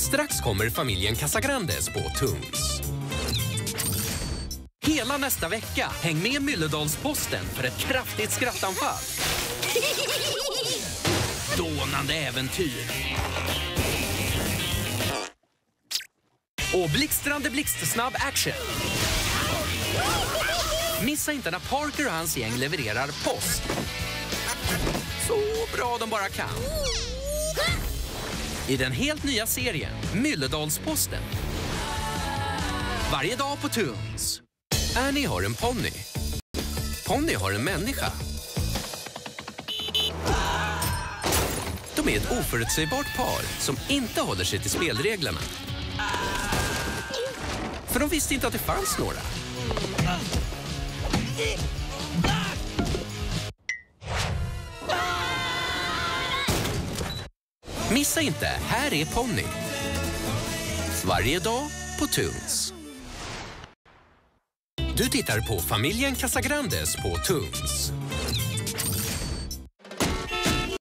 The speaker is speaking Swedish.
Strax kommer familjen Casagrandes på Tungs. Hela nästa vecka, häng med Mylledalsposten för ett kraftigt skrattanfall. Dånande äventyr. Och blixtrande blixtsnabb action. Missa inte när Parker och hans gäng levererar post. Så bra de bara kan. I den helt nya serien Mylledalsposten. Varje dag på Tunes. Annie har en ponny. Ponny har en människa. De är ett oförutsägbart par som inte håller sig till spelreglerna. För de visste inte att det fanns några. Missa inte, här är Ponny. Varje dag på Tunes. Du tittar på familjen Casagrandes på Tunes.